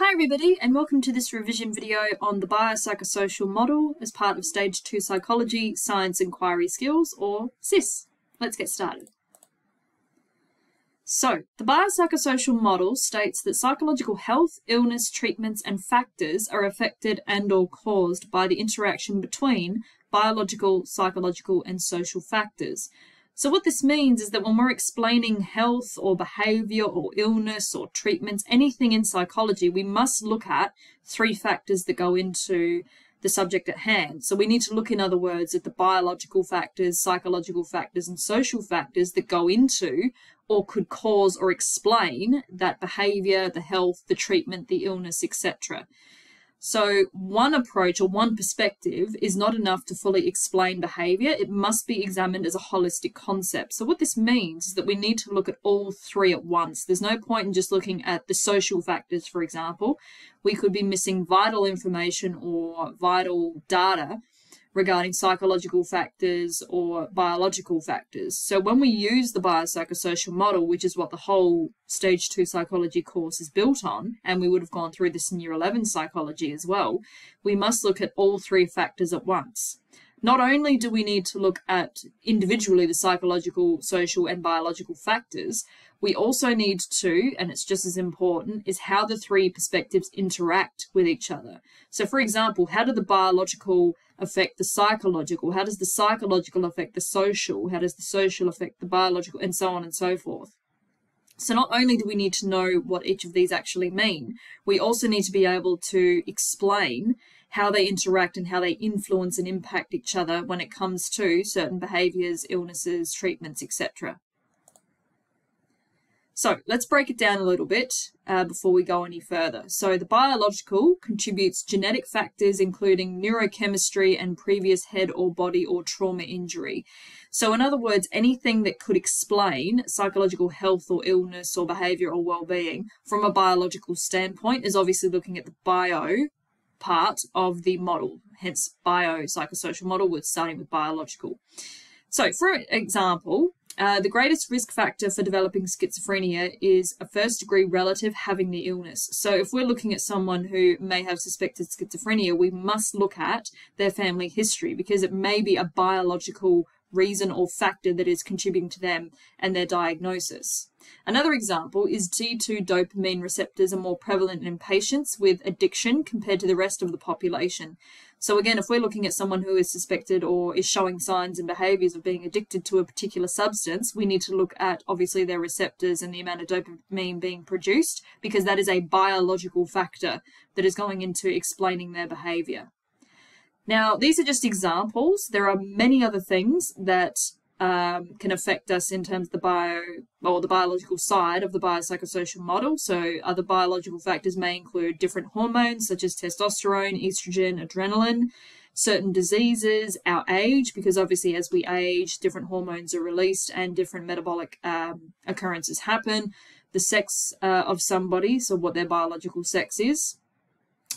Hi everybody and welcome to this revision video on the biopsychosocial model as part of Stage 2 Psychology Science Inquiry Skills or SIS. Let's get started. So, the biopsychosocial model states that psychological health, illness, treatments and factors are affected and or caused by the interaction between biological, psychological and social factors. So what this means is that when we're explaining health or behavior or illness or treatments, anything in psychology, we must look at three factors that go into the subject at hand. So we need to look, in other words, at the biological factors, psychological factors, and social factors that go into or could cause or explain that behavior, the health, the treatment, the illness, etc. So one approach or one perspective is not enough to fully explain behavior. It must be examined as a holistic concept. So what this means is that we need to look at all three at once. There's no point in just looking at the social factors, for example. We could be missing vital information or vital data regarding psychological factors or biological factors. So when we use the biopsychosocial model, which is what the whole stage two psychology course is built on, and we would have gone through this in year 11 psychology as well, we must look at all three factors at once. Not only do we need to look at individually the psychological, social, and biological factors, we also need to, and it's just as important, is how the three perspectives interact with each other. So, for example, how do the biological affect the psychological? How does the psychological affect the social? How does the social affect the biological? And so on and so forth. So not only do we need to know what each of these actually mean, we also need to be able to explain how they interact and how they influence and impact each other when it comes to certain behaviors, illnesses, treatments, etc. So let's break it down a little bit uh, before we go any further. So the biological contributes genetic factors including neurochemistry and previous head or body or trauma injury. So in other words, anything that could explain psychological health or illness or behavior or well-being from a biological standpoint is obviously looking at the bio part of the model, hence bio psychosocial model, with starting with biological. So for example, uh, the greatest risk factor for developing schizophrenia is a first degree relative having the illness. So, if we're looking at someone who may have suspected schizophrenia, we must look at their family history because it may be a biological reason or factor that is contributing to them and their diagnosis. Another example is D2 dopamine receptors are more prevalent in patients with addiction compared to the rest of the population. So again, if we're looking at someone who is suspected or is showing signs and behaviors of being addicted to a particular substance, we need to look at obviously their receptors and the amount of dopamine being produced because that is a biological factor that is going into explaining their behavior. Now, these are just examples. There are many other things that um, can affect us in terms of the bio or the biological side of the biopsychosocial model. So, other biological factors may include different hormones such as testosterone, estrogen, adrenaline, certain diseases, our age, because obviously as we age, different hormones are released and different metabolic um, occurrences happen, the sex uh, of somebody, so what their biological sex is,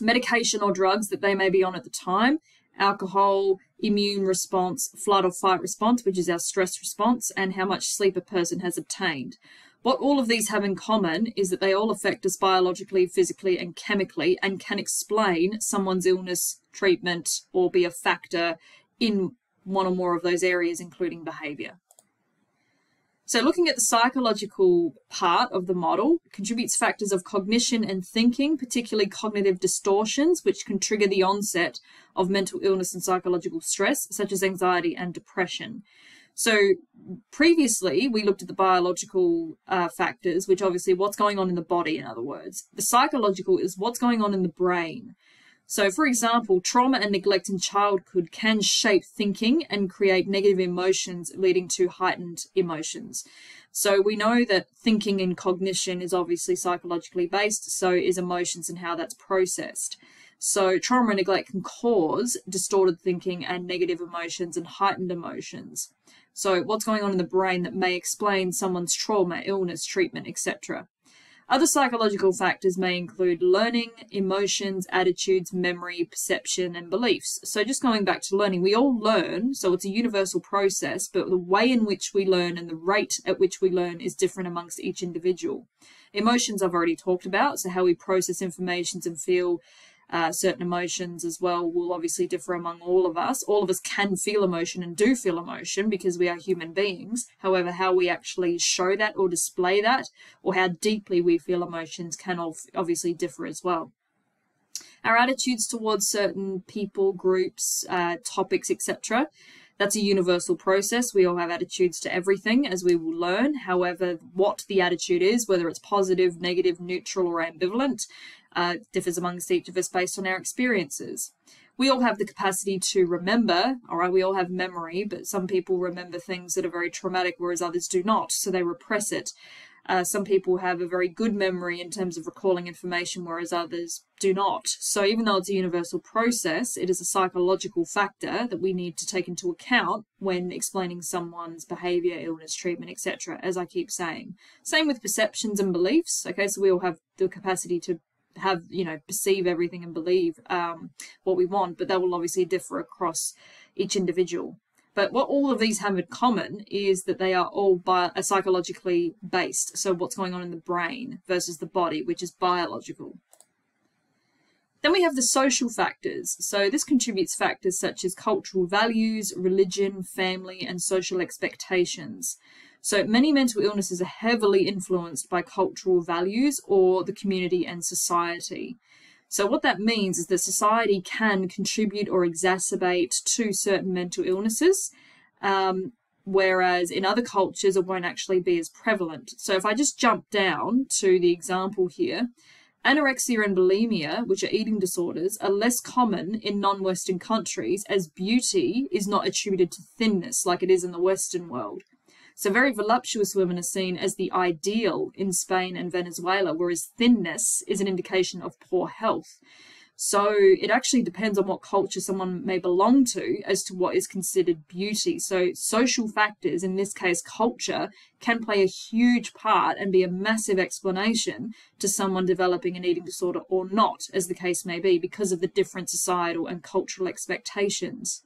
medication or drugs that they may be on at the time, alcohol, immune response, flight or fight response, which is our stress response, and how much sleep a person has obtained. What all of these have in common is that they all affect us biologically, physically, and chemically, and can explain someone's illness, treatment, or be a factor in one or more of those areas, including behavior. So looking at the psychological part of the model contributes factors of cognition and thinking, particularly cognitive distortions, which can trigger the onset of mental illness and psychological stress, such as anxiety and depression. So previously, we looked at the biological uh, factors, which obviously what's going on in the body, in other words. The psychological is what's going on in the brain. So, for example, trauma and neglect in childhood can shape thinking and create negative emotions, leading to heightened emotions. So, we know that thinking and cognition is obviously psychologically based, so is emotions and how that's processed. So, trauma and neglect can cause distorted thinking and negative emotions and heightened emotions. So, what's going on in the brain that may explain someone's trauma, illness, treatment, etc. Other psychological factors may include learning, emotions, attitudes, memory, perception, and beliefs. So, just going back to learning, we all learn, so it's a universal process, but the way in which we learn and the rate at which we learn is different amongst each individual. Emotions I've already talked about, so how we process information and feel uh, certain emotions as well will obviously differ among all of us. All of us can feel emotion and do feel emotion because we are human beings. However, how we actually show that or display that, or how deeply we feel emotions, can obviously differ as well. Our attitudes towards certain people, groups, uh, topics, etc. That's a universal process. We all have attitudes to everything as we will learn. However, what the attitude is, whether it's positive, negative, neutral, or ambivalent, uh, differs amongst each of us based on our experiences. We all have the capacity to remember, all right, we all have memory, but some people remember things that are very traumatic, whereas others do not, so they repress it. Uh, some people have a very good memory in terms of recalling information, whereas others do not. So, even though it's a universal process, it is a psychological factor that we need to take into account when explaining someone's behavior, illness, treatment, etc., as I keep saying. Same with perceptions and beliefs. Okay, so we all have the capacity to have you know perceive everything and believe um, what we want but that will obviously differ across each individual but what all of these have in common is that they are all bio- uh, psychologically based so what's going on in the brain versus the body which is biological then we have the social factors. So this contributes factors such as cultural values, religion, family, and social expectations. So many mental illnesses are heavily influenced by cultural values or the community and society. So what that means is that society can contribute or exacerbate to certain mental illnesses, um, whereas in other cultures it won't actually be as prevalent. So if I just jump down to the example here, anorexia and bulimia, which are eating disorders, are less common in non-Western countries as beauty is not attributed to thinness like it is in the Western world. So very voluptuous women are seen as the ideal in Spain and Venezuela, whereas thinness is an indication of poor health. So it actually depends on what culture someone may belong to as to what is considered beauty. So social factors, in this case culture, can play a huge part and be a massive explanation to someone developing an eating disorder or not, as the case may be, because of the different societal and cultural expectations.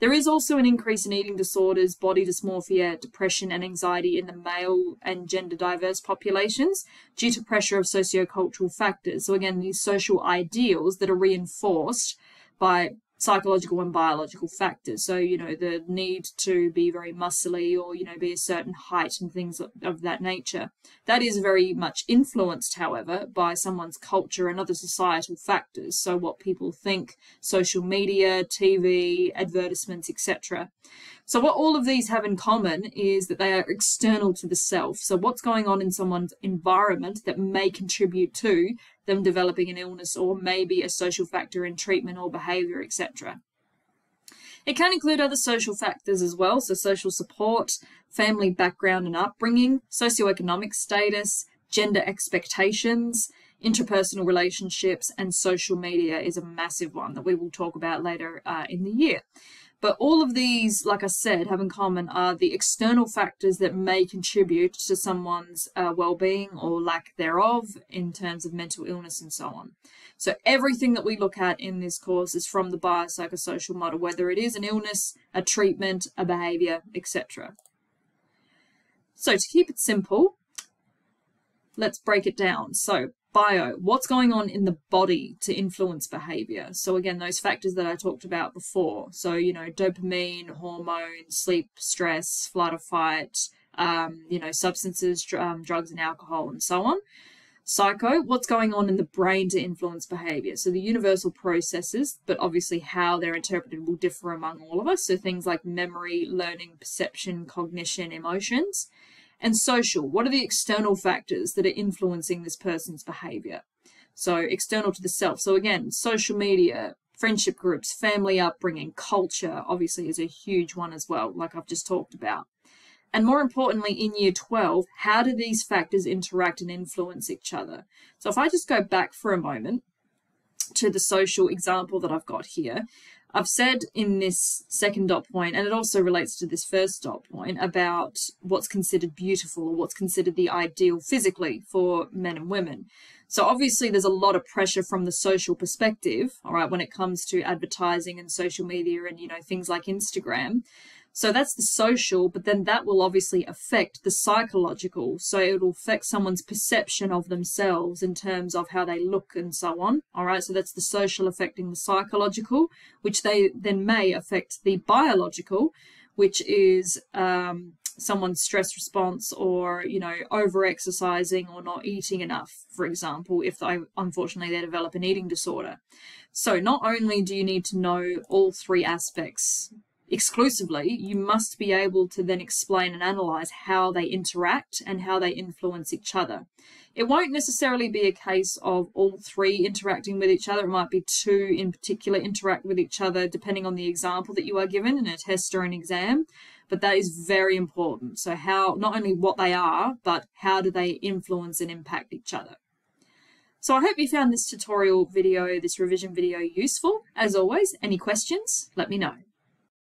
There is also an increase in eating disorders, body dysmorphia, depression, and anxiety in the male and gender diverse populations due to pressure of sociocultural factors. So, again, these social ideals that are reinforced by psychological and biological factors. So, you know, the need to be very muscly or, you know, be a certain height and things of that nature. That is very much influenced, however, by someone's culture and other societal factors. So, what people think, social media, TV, advertisements, etc. So, what all of these have in common is that they are external to the self. So, what's going on in someone's environment that may contribute to them developing an illness or maybe a social factor in treatment or behavior, etc. It can include other social factors as well, so social support, family background and upbringing, socioeconomic status, gender expectations, interpersonal relationships, and social media is a massive one that we will talk about later uh, in the year. But all of these, like I said, have in common are the external factors that may contribute to someone's uh, well-being or lack thereof in terms of mental illness and so on. So everything that we look at in this course is from the biopsychosocial model, whether it is an illness, a treatment, a behavior, etc. So to keep it simple, let's break it down. So bio, what's going on in the body to influence behavior. So again, those factors that I talked about before. So, you know, dopamine, hormones, sleep, stress, flight or fight, um, you know, substances, um, drugs and alcohol and so on. Psycho, what's going on in the brain to influence behavior? So the universal processes, but obviously how they're interpreted will differ among all of us. So things like memory, learning, perception, cognition, emotions and social. What are the external factors that are influencing this person's behavior? So external to the self. So again, social media, friendship groups, family upbringing, culture obviously is a huge one as well, like I've just talked about. And more importantly, in year 12, how do these factors interact and influence each other? So if I just go back for a moment to the social example that I've got here, I've said in this second dot point, and it also relates to this first dot point, about what's considered beautiful or what's considered the ideal physically for men and women. So obviously there's a lot of pressure from the social perspective, all right, when it comes to advertising and social media and, you know, things like Instagram. So that's the social, but then that will obviously affect the psychological. So it will affect someone's perception of themselves in terms of how they look and so on. All right, so that's the social affecting the psychological, which they then may affect the biological, which is um, someone's stress response or you know over exercising or not eating enough for example if they unfortunately they develop an eating disorder. So not only do you need to know all three aspects exclusively, you must be able to then explain and analyze how they interact and how they influence each other. It won't necessarily be a case of all three interacting with each other. It might be two in particular interact with each other depending on the example that you are given in a test or an exam. But that is very important. So how, not only what they are, but how do they influence and impact each other. So I hope you found this tutorial video, this revision video useful. As always, any questions, let me know.